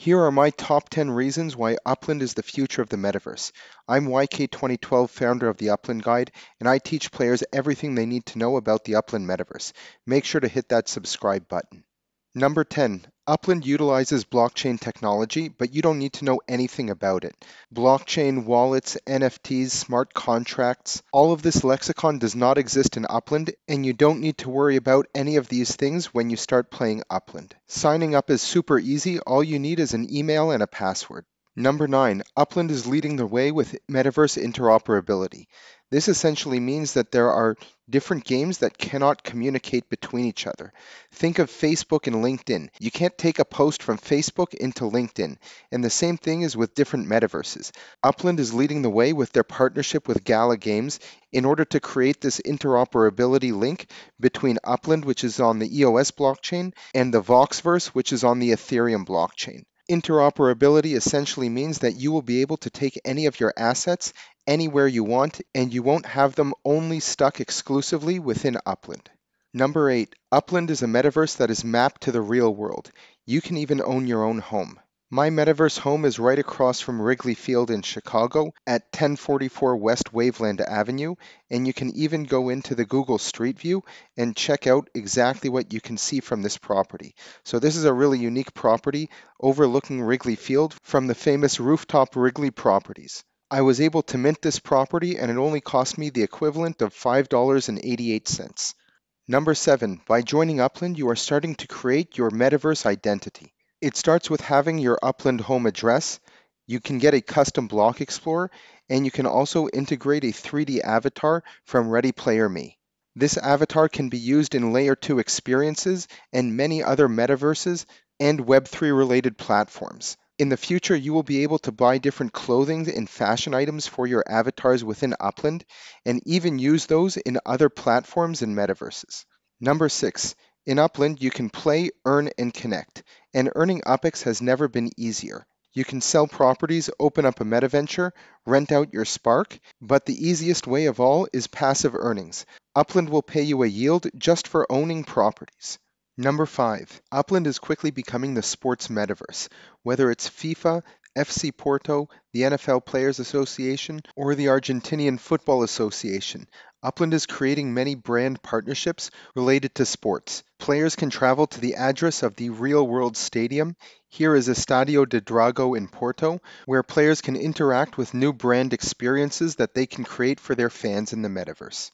Here are my top 10 reasons why Upland is the future of the metaverse. I'm YK2012, founder of the Upland Guide, and I teach players everything they need to know about the Upland metaverse. Make sure to hit that subscribe button. Number 10, Upland utilizes blockchain technology, but you don't need to know anything about it. Blockchain, wallets, NFTs, smart contracts, all of this lexicon does not exist in Upland, and you don't need to worry about any of these things when you start playing Upland. Signing up is super easy, all you need is an email and a password. Number 9, Upland is leading the way with metaverse interoperability. This essentially means that there are different games that cannot communicate between each other. Think of Facebook and LinkedIn. You can't take a post from Facebook into LinkedIn, and the same thing is with different metaverses. Upland is leading the way with their partnership with Gala Games in order to create this interoperability link between Upland, which is on the EOS blockchain, and the Voxverse, which is on the Ethereum blockchain. Interoperability essentially means that you will be able to take any of your assets anywhere you want and you won't have them only stuck exclusively within Upland. Number 8. Upland is a metaverse that is mapped to the real world. You can even own your own home. My metaverse home is right across from Wrigley Field in Chicago at 1044 West Waveland Avenue, and you can even go into the Google Street View and check out exactly what you can see from this property. So this is a really unique property overlooking Wrigley Field from the famous rooftop Wrigley properties. I was able to mint this property and it only cost me the equivalent of $5.88. Number 7. By joining Upland, you are starting to create your metaverse identity. It starts with having your Upland home address. You can get a custom block explorer, and you can also integrate a 3D avatar from Ready Player Me. This avatar can be used in Layer 2 experiences and many other metaverses and Web3 related platforms. In the future, you will be able to buy different clothing and fashion items for your avatars within Upland and even use those in other platforms and metaverses. Number 6. In Upland, you can play, earn, and connect, and earning UPX has never been easier. You can sell properties, open up a meta venture, rent out your Spark, but the easiest way of all is passive earnings. Upland will pay you a yield just for owning properties. Number 5. Upland is quickly becoming the sports metaverse. Whether it's FIFA, FC Porto, the NFL Players Association, or the Argentinian Football Association, Upland is creating many brand partnerships related to sports. Players can travel to the address of the real world stadium. Here is Estadio de Dragão in Porto, where players can interact with new brand experiences that they can create for their fans in the metaverse.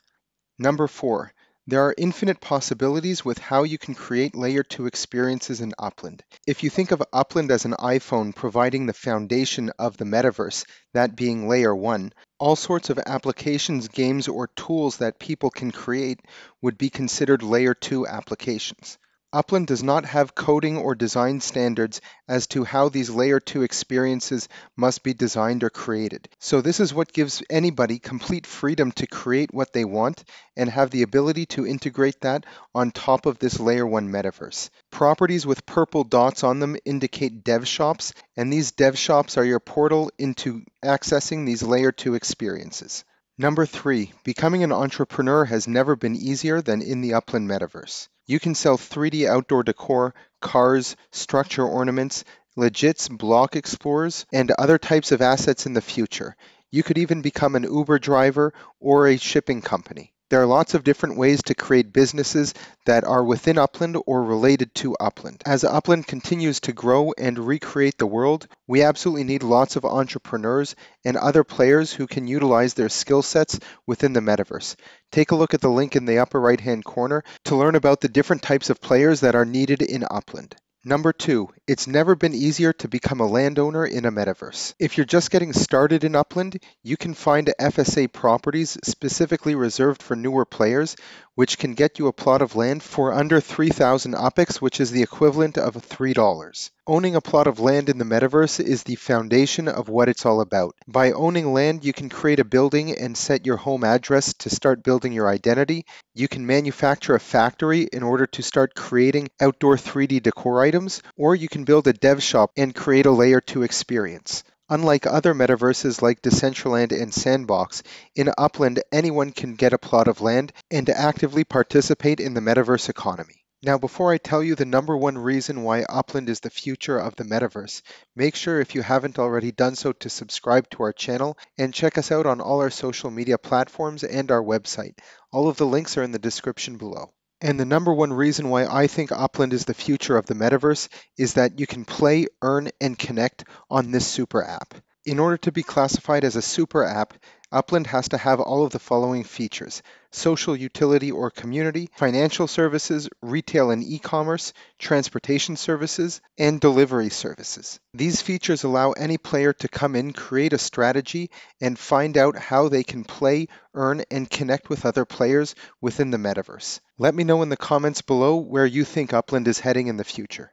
Number 4. There are infinite possibilities with how you can create layer 2 experiences in Upland. If you think of Upland as an iPhone providing the foundation of the metaverse, that being layer 1, all sorts of applications, games, or tools that people can create would be considered layer 2 applications. Upland does not have coding or design standards as to how these layer 2 experiences must be designed or created. So this is what gives anybody complete freedom to create what they want and have the ability to integrate that on top of this layer 1 metaverse. Properties with purple dots on them indicate dev shops and these dev shops are your portal into accessing these layer 2 experiences. Number 3, becoming an entrepreneur has never been easier than in the Upland metaverse. You can sell 3D outdoor decor, cars, structure ornaments, legits, block explorers, and other types of assets in the future. You could even become an Uber driver or a shipping company. There are lots of different ways to create businesses that are within Upland or related to Upland. As Upland continues to grow and recreate the world, we absolutely need lots of entrepreneurs and other players who can utilize their skill sets within the metaverse. Take a look at the link in the upper right hand corner to learn about the different types of players that are needed in Upland. Number two, it's never been easier to become a landowner in a metaverse. If you're just getting started in Upland, you can find FSA properties specifically reserved for newer players, which can get you a plot of land for under 3,000 UPX, which is the equivalent of $3. Owning a plot of land in the metaverse is the foundation of what it's all about. By owning land, you can create a building and set your home address to start building your identity. You can manufacture a factory in order to start creating outdoor 3D decor items, or you can build a dev shop and create a layer 2 experience. Unlike other metaverses like Decentraland and Sandbox, in Upland anyone can get a plot of land and actively participate in the metaverse economy. Now, before I tell you the number one reason why Upland is the future of the metaverse, make sure if you haven't already done so to subscribe to our channel and check us out on all our social media platforms and our website. All of the links are in the description below. And the number one reason why I think Upland is the future of the metaverse is that you can play, earn, and connect on this super app. In order to be classified as a super app, Upland has to have all of the following features social utility or community, financial services, retail and e commerce, transportation services, and delivery services. These features allow any player to come in, create a strategy, and find out how they can play, earn, and connect with other players within the metaverse. Let me know in the comments below where you think Upland is heading in the future.